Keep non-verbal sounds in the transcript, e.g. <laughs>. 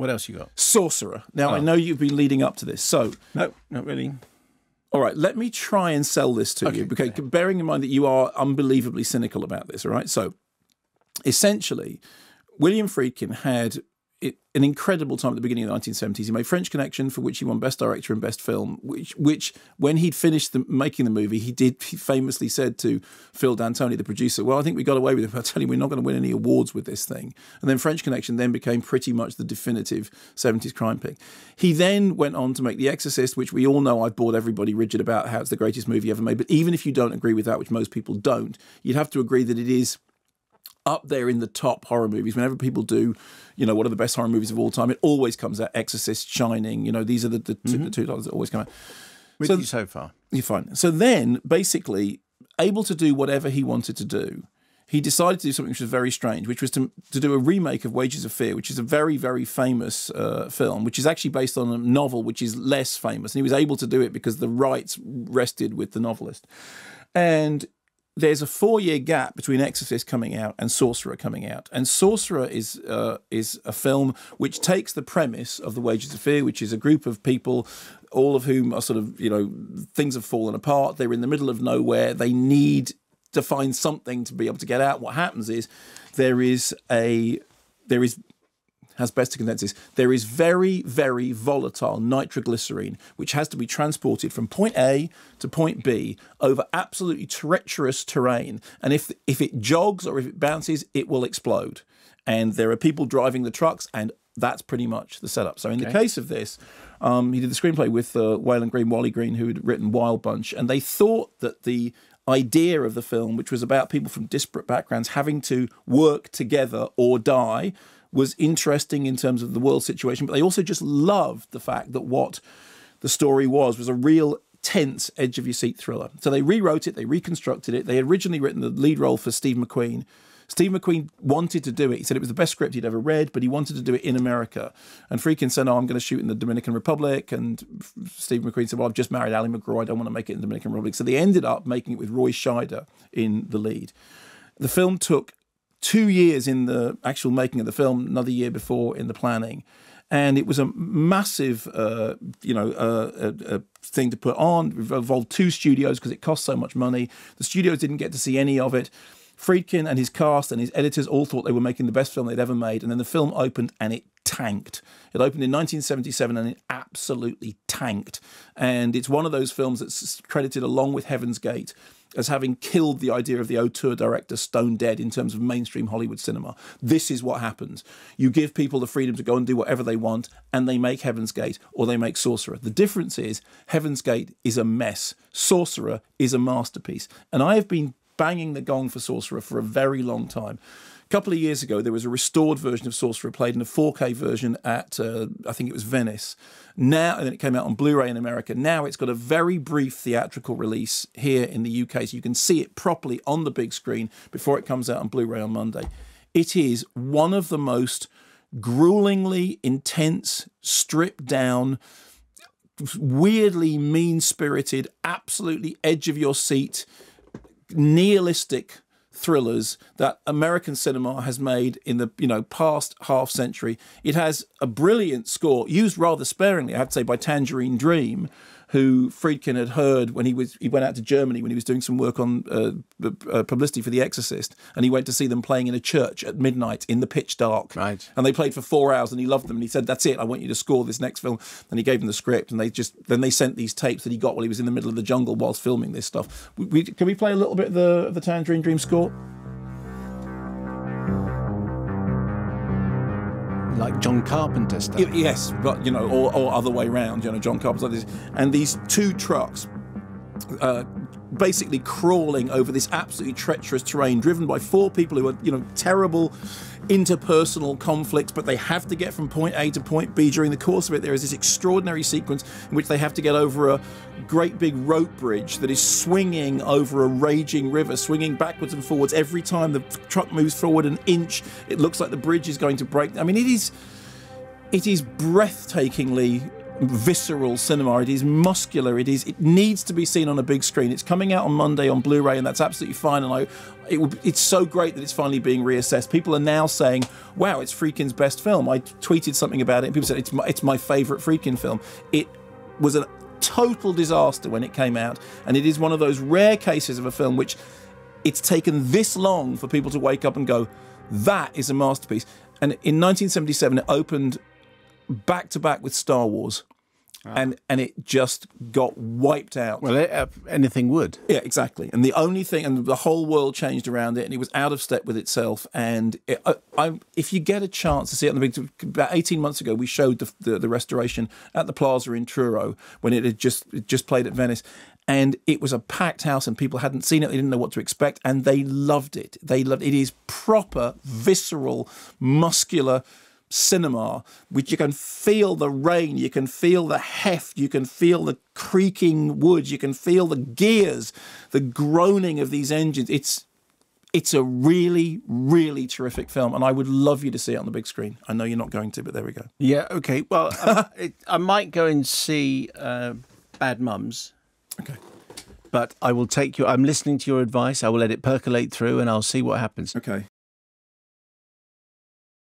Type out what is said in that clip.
What else you got? Sorcerer. Now, I Oh. know you've been leading up to this. So, No, not really. all right, let me try and sell this to you. Okay, Okay, bearing in mind that you are unbelievably cynical about this, all right? So, essentially, William Friedkin had it, an incredible time at the beginning of the 1970s. He made French Connection, for which he won Best Director and Best Film. Which, which when he'd finished the, making the movie, he did he famously said to Phil D'Antoni, the producer, "Well, I think we got away with it. But I tell you, we're not going to win any awards with this thing." And then French Connection then became pretty much the definitive 70s crime pick. He then went on to make The Exorcist, which we all know I've bored everybody rigid about how it's the greatest movie ever made. But even if you don't agree with that, which most people don't, you'd have to agree that it is up there in the top horror movies. Whenever people do, you know, what are the best horror movies of all time, it always comes out Exorcist, Shining. You know, these are the, the, two, the two titles that always come out. With So- you so far. You're fine. So then, basically, able to do whatever he wanted to do, he decided to do something which was very strange, which was to, to do a remake of Wages of Fear, which is a very, very famous uh, film, which is actually based on a novel which is less famous. And he was able to do it because the rights rested with the novelist. And there's a four year gap between Exorcist coming out and Sorcerer coming out. And Sorcerer is uh, is a film which takes the premise of The Wages of Fear, which is a group of people, all of whom are sort of, you know, things have fallen apart. They're in the middle of nowhere. They need to find something to be able to get out. What happens is there is a there is has best to condense this. There is very, very volatile nitroglycerine, which has to be transported from point A to point B over absolutely treacherous terrain. And if if it jogs or if it bounces, it will explode. And there are people driving the trucks, and that's pretty much the setup. So in the case of this, um, he did the screenplay with uh, Walon Green, Wally Green, who had written Wild Bunch, and they thought that the idea of the film, which was about people from disparate backgrounds having to work together or die, was interesting in terms of the world situation. But they also just loved the fact that what the story was was a real tense edge of your seat thriller. So they rewrote it, they reconstructed it. They had originally written the lead role for Steve McQueen. Steve McQueen wanted to do it. He said it was the best script he'd ever read, but he wanted to do it in America. And Friedkin said, "Oh, I'm going to shoot in the Dominican Republic." And Steve McQueen said, "Well, I've just married Ali MacGraw. I don't want to make it in the Dominican Republic." So they ended up making it with Roy Scheider in the lead. The film took two years in the actual making of the film, another year before in the planning. And it was a massive, uh, you know, uh, a, a thing to put on. It involved two studios because it cost so much money. The studios didn't get to see any of it. Friedkin and his cast and his editors all thought they were making the best film they'd ever made. And then the film opened and it tanked. It opened in 1977 and it absolutely tanked. And it's one of those films that's credited along with Heaven's Gate as having killed the idea of the auteur director stone dead in terms of mainstream Hollywood cinema. This is what happens. You give people the freedom to go and do whatever they want, and they make Heaven's Gate or they make Sorcerer. The difference is Heaven's Gate is a mess, Sorcerer is a masterpiece. And I have been banging the gong for Sorcerer for a very long time. A couple of years ago, there was a restored version of Sorcerer played in a 4K version at, uh, I think it was Venice. Now, and then it came out on Blu ray in America. Now it's got a very brief theatrical release here in the UK, so you can see it properly on the big screen before it comes out on Blu ray on Monday. It is one of the most gruelingly intense, stripped down, weirdly mean spirited, absolutely edge of your seat, nihilistic thrillers that American cinema has made in the you know past half century. It has a brilliant score, used rather sparingly, I have to say, by Tangerine Dream, who Friedkin had heard when he was he went out to Germany when he was doing some work on uh, uh, publicity for The Exorcist, and he went to see them playing in a church at midnight in the pitch dark. Right. And they played for four hours, and he loved them. And he said, "That's it. I want you to score this next film." And he gave them the script, and they just then they sent these tapes that he got while he was in the middle of the jungle whilst filming this stuff. We, we, can we play a little bit of the of the Tangerine Dream score? Like John Carpenter stuff. Yes, but you know, or, or other way round. You know, John Carpenter's like this, and these two trucks. Uh, basically crawling over this absolutely treacherous terrain driven by four people who are you know terrible interpersonal conflicts but they have to get from point A to point B during the course of it. There is this extraordinary sequence in which they have to get over a great big rope bridge that is swinging over a raging river swinging backwards and forwards. Every time the truck moves forward an inch it looks like the bridge is going to break. I mean it is it is breathtakingly visceral cinema. It is muscular. It is. It needs to be seen on a big screen. It's coming out on Monday on Blu-ray, and that's absolutely fine. And I, it, will- it's so great that it's finally being reassessed. People are now saying, "Wow, it's Friedkin's best film." I tweeted something about it, and people said it's my, it's my favorite Friedkin film. It was a total disaster when it came out, and it is one of those rare cases of a film which it's taken this long for people to wake up and go, that is a masterpiece. And in 1977, it opened back to back with Star Wars, and and it just got wiped out. Well, uh, anything would. Yeah, exactly. And the only thing, and the whole world changed around it, and it was out of step with itself. And it, I, I, if you get a chance to see it on the big, about eighteen months ago, we showed the, the, the restoration at the Plaza in Truro when it had just it just played at Venice, and it was a packed house, and people hadn't seen it, they didn't know what to expect, and they loved it. They loved it. it. Is proper, visceral, muscular cinema, which you can feel the rain, you can feel the heft, you can feel the creaking wood, you can feel the gears, the groaning of these engines. It's it's a really, really terrific film, and I would love you to see it on the big screen. I know you're not going to, but there we go. Yeah. Okay. Well, I, <laughs> it, I might go and see uh, Bad Mums. Okay. But I will take your. I'm listening to your advice. I will let it percolate through, and I'll see what happens. Okay.